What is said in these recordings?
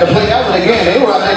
had to play that one again. They were out there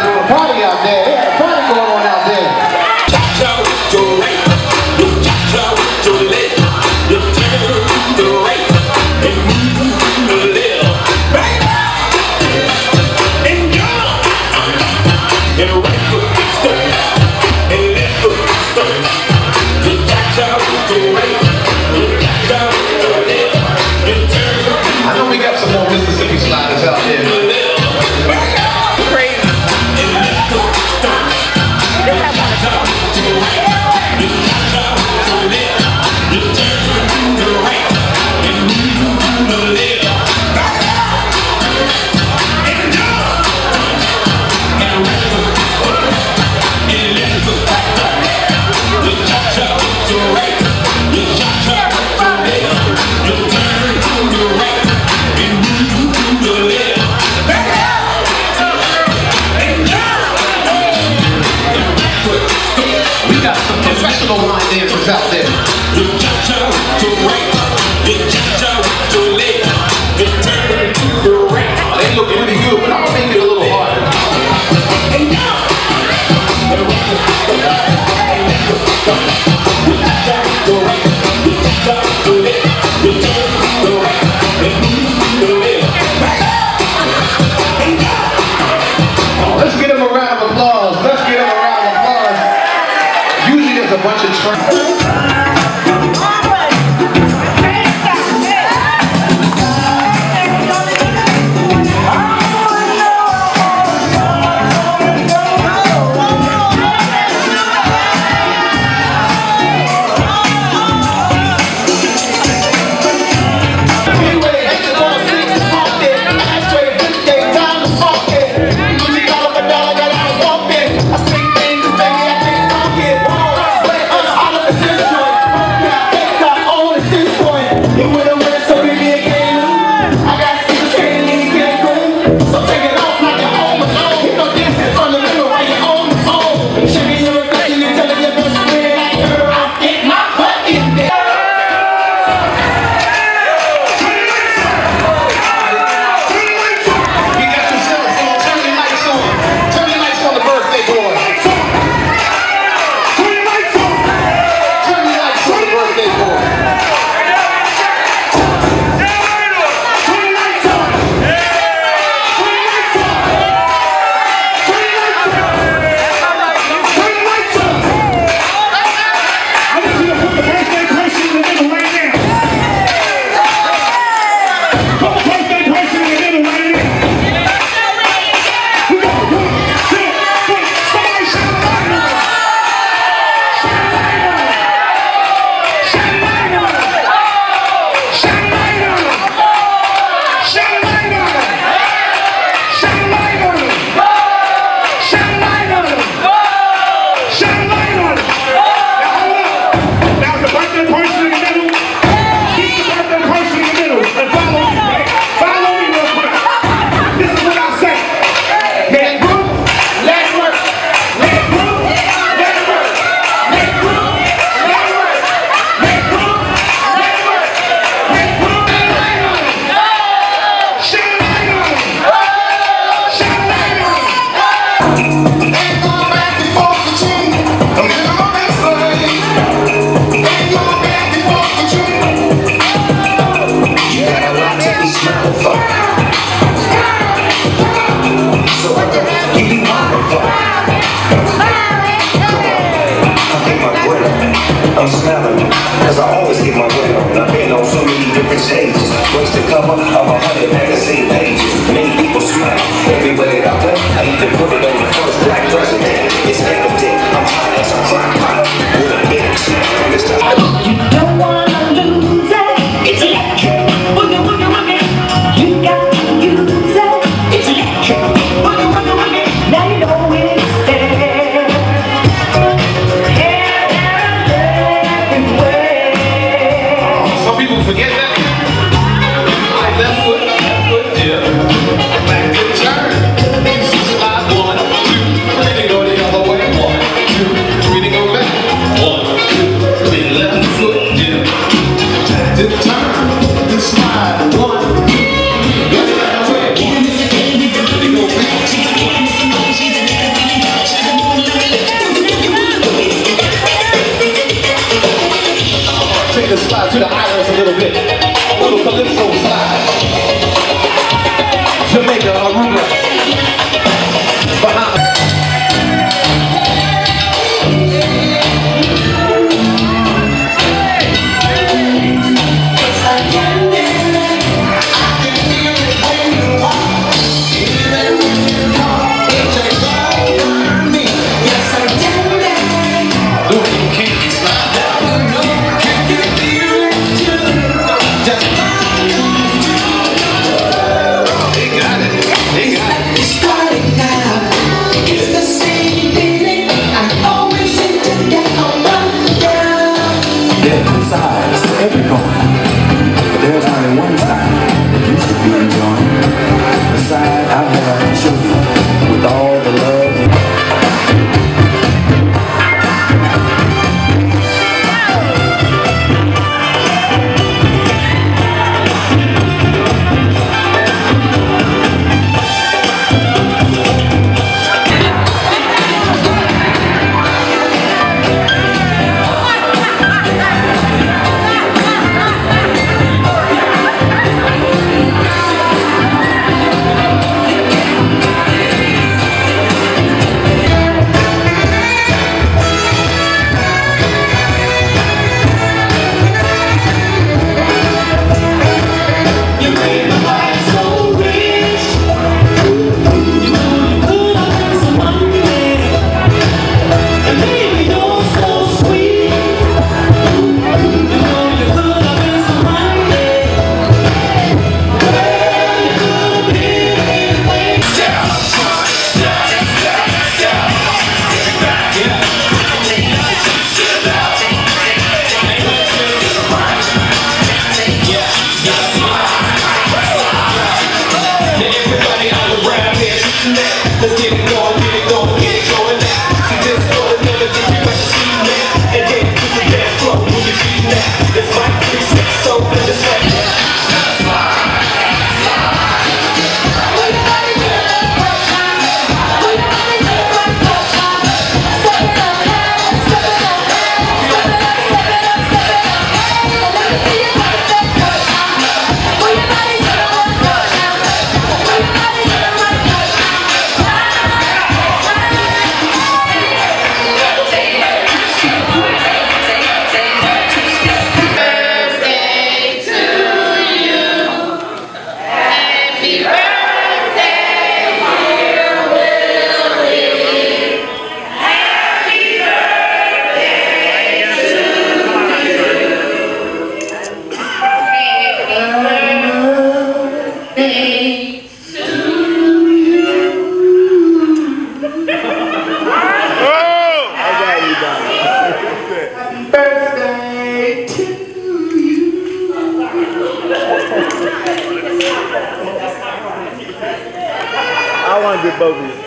both you.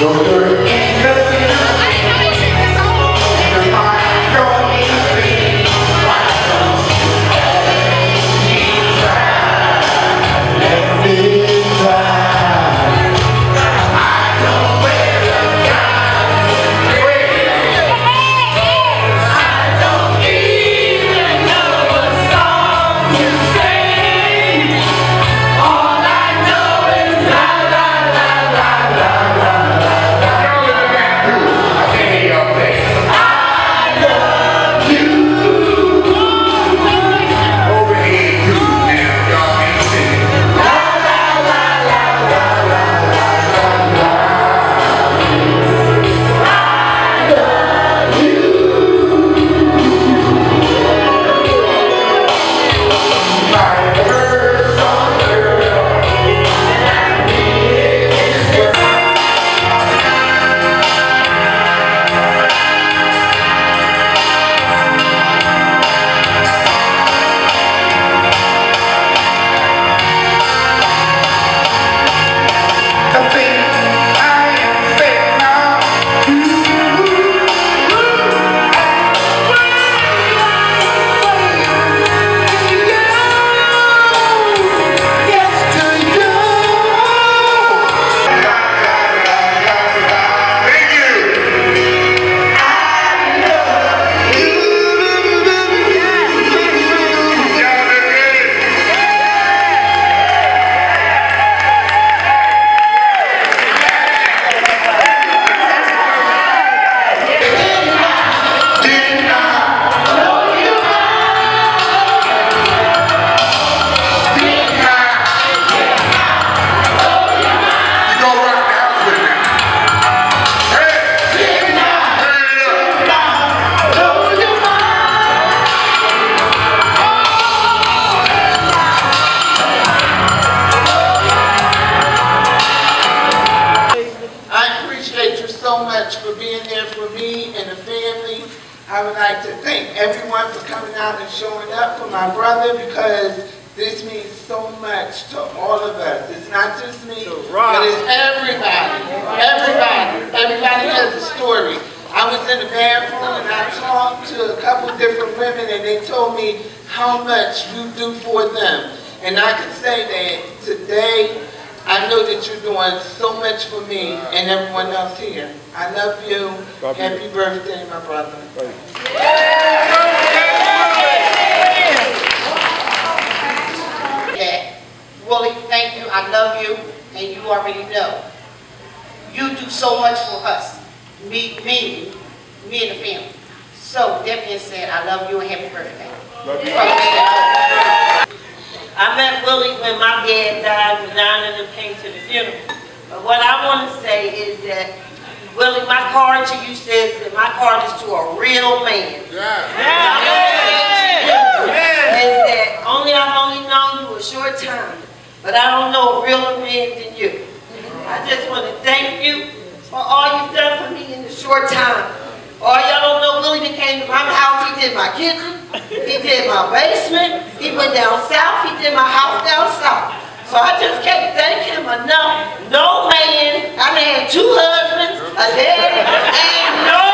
要不就是 I know that you're doing so much for me and everyone else here. I love you. Happy birthday, my brother. that, Willie, thank you, I love you, and you already know. You do so much for us, me, me, me and the family. So, that being said, I love you and happy birthday. I met Willie when my dad died, when Donna and them came to the funeral. But what I want to say is that, Willie, my card to you says that my card is to a real man. Yeah. Yeah. Is that only I've only known you a short time, but I don't know a realer man than you. I just want to thank you for all you've done for me in a short time. All y'all don't know, Willie that came to my house, he did my kitchen, he did my basement, he went down south, he did my house down south. So I just can't thank him enough. No man, I had two husbands, a daddy, and no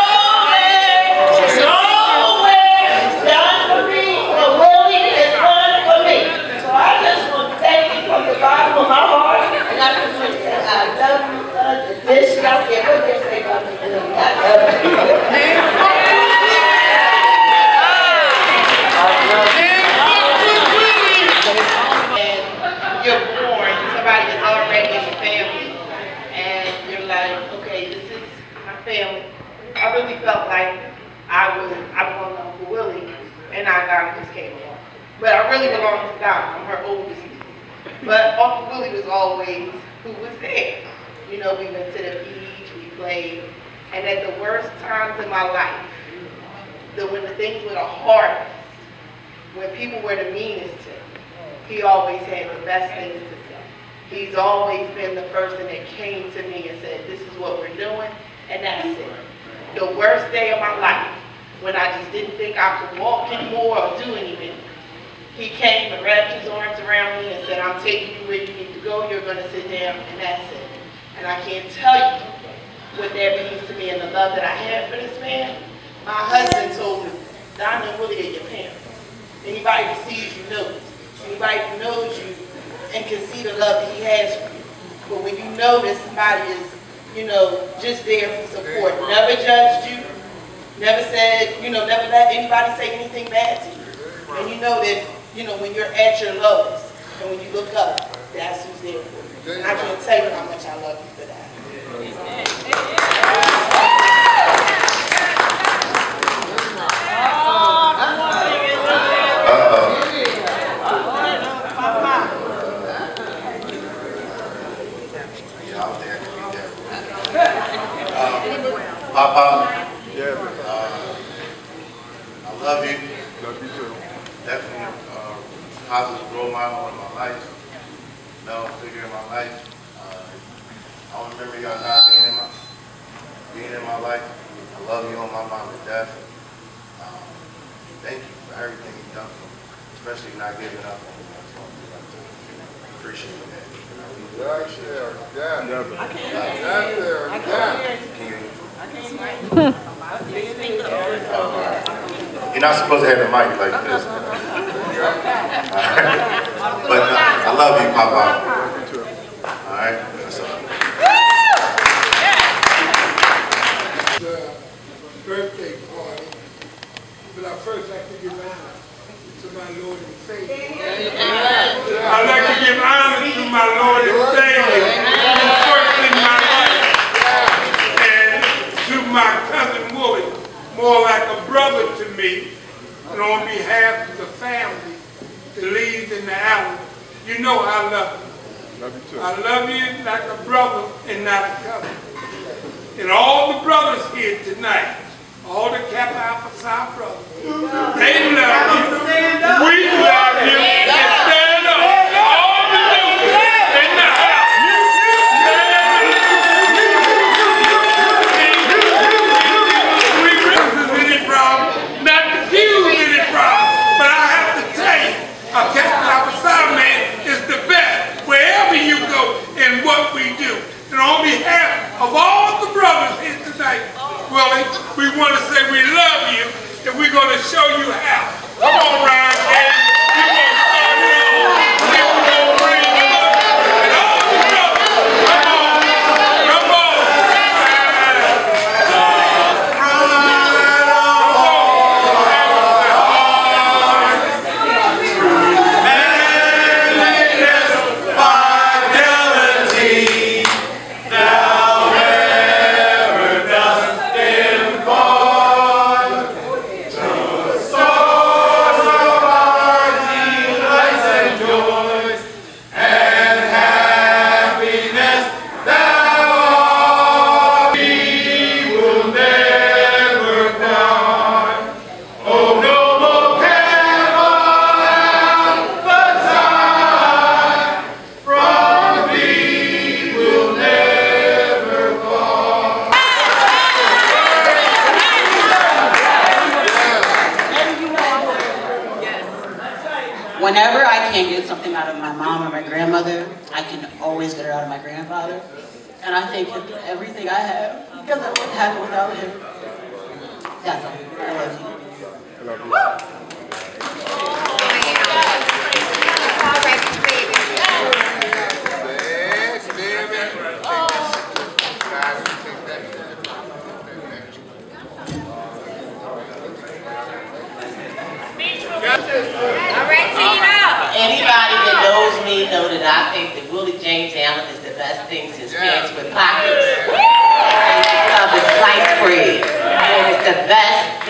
man, no man done for me what Willie has done for me. So I just want to thank you from the bottom of my heart, and I just want to say I love you, uh, this, y'all can't put this thing on me. I love you. and you're born, somebody that's already in the family, and you're like, okay, this is my family. I really felt like I was, I belonged to Uncle Willie, and I Donna just came along. But I really belong to Donna, I'm her oldest. But Uncle Willie was always who was there. You know, we went to the beach, we played, and at the worst times in my life, the, when the things were the hardest, when people were the meanest to me, he always had the best things to say. He's always been the person that came to me and said, this is what we're doing, and that's it. The worst day of my life, when I just didn't think I could walk anymore or do anything, he came and wrapped his arms around me and said, I'm taking you where you need to go, you're gonna sit down, and that's it. And I can't tell you what that means to me and the love that I have for this man. My husband told me, Donna and Willie are your parents. Anybody who sees you knows. Anybody who knows you and can see the love that he has for you. But when you know that somebody is, you know, just there for support, never judged you, never said, you know, never let anybody say anything bad to you. And you know that, you know, when you're at your lowest and when you look up, that's who's there for you. And I can't tell you how much I love you for that. Yeah, I was there to be there. Uh, Papa, uh, I love you. Love you too. Definitely uh, positive role model in my life, male figure in my life. Uh, I remember y'all not being in my, being in my life. I love you on my mom to death. Um, thank you for everything you've done for me, especially not giving up on me. Appreciate that. Yeah, yeah, yeah. Never. Yeah, there, yeah. You're not supposed to have the mic like this. But uh, I love you, Papa. All right?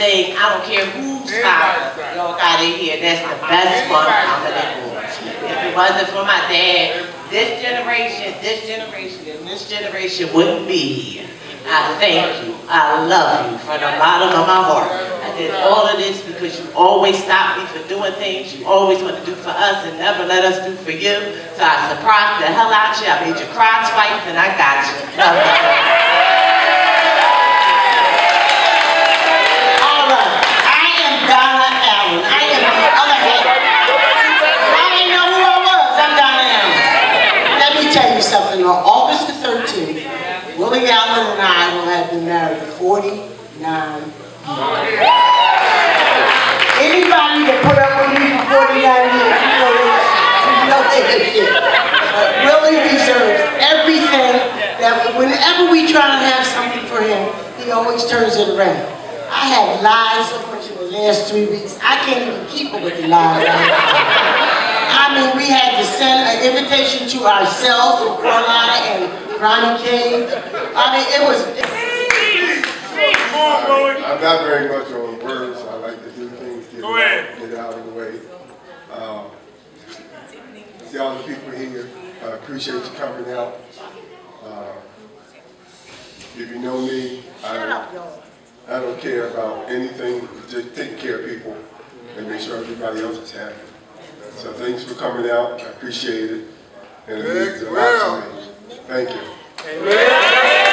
Thing, I don't care whose father y'all got in here, that's the best one I'm gonna. If it wasn't for my dad, this generation, this generation, and this generation wouldn't be here. I thank you, I love you from the bottom of my heart. I did all of this because you always stopped me for doing things you always want to do for us and never let us do for you. So I surprised the hell out of you, I made you cry twice and I got you. you on August the 13th, Willie Allen and I will have been married 49 years. Anybody that put up with me for 49 years, you know you know they. Willie deserves everything that, whenever we try to have something for him, he always turns it around. I had lied so much in the last three weeks, I can't even keep up with the lies. I mean, we had to send an invitation to ourselves in Carolina and Ronnie Cage. I mean, it was, I'm not very much on words. I like to do things, get, Go ahead. get out of the way. Um, see all the people here. I appreciate you coming out. Uh, if you know me, I don't, I don't care about anything, just taking care of people and make sure everybody else is happy. So thanks for coming out. I appreciate it. And it means a lot to me. Thank you. Amen.